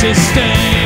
sustain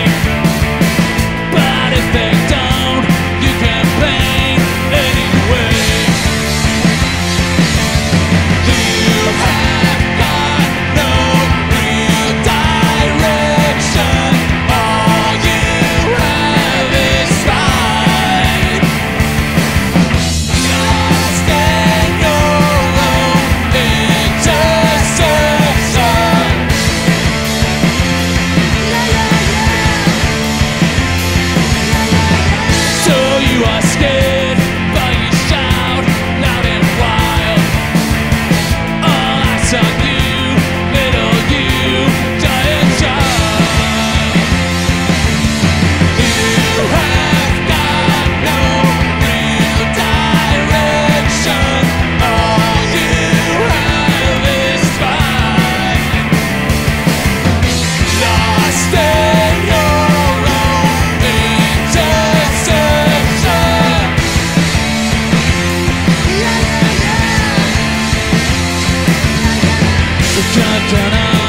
Just jump on out.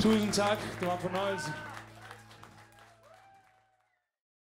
Schönen Tag, der von Neues.